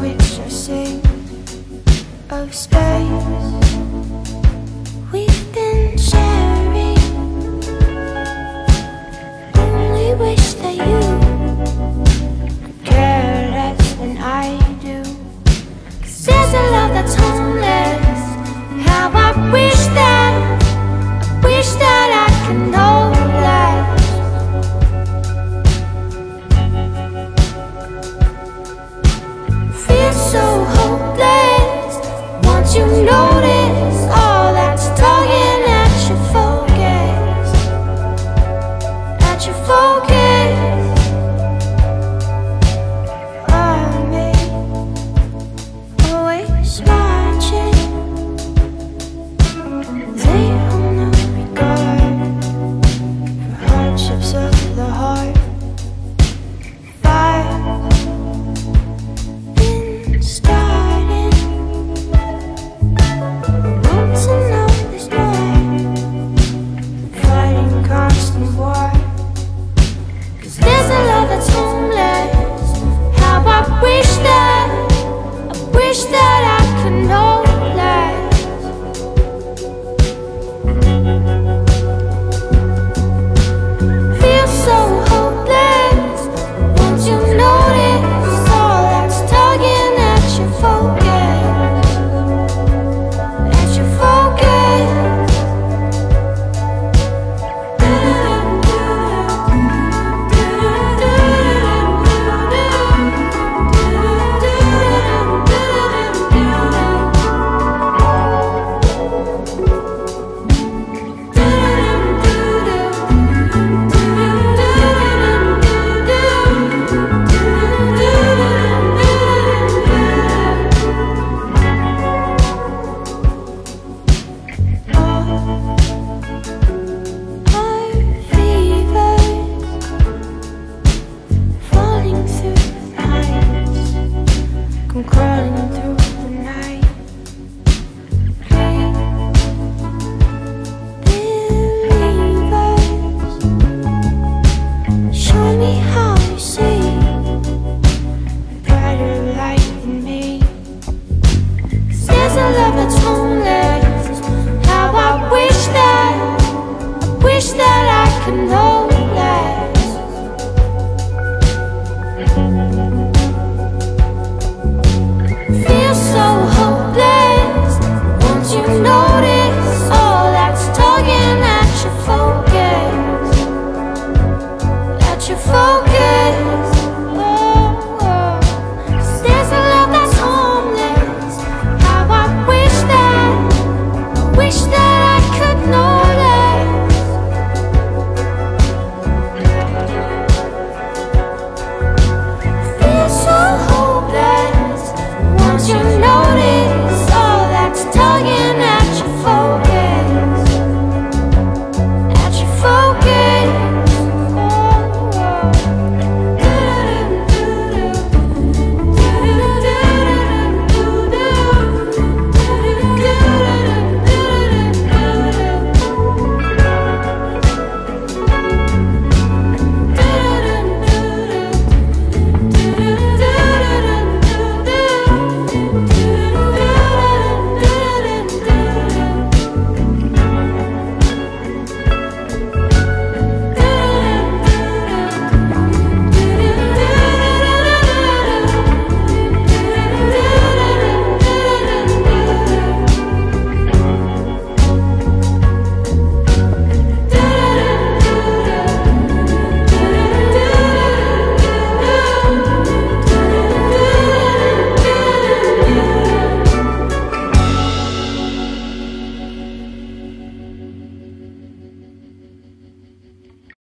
which I sing of space.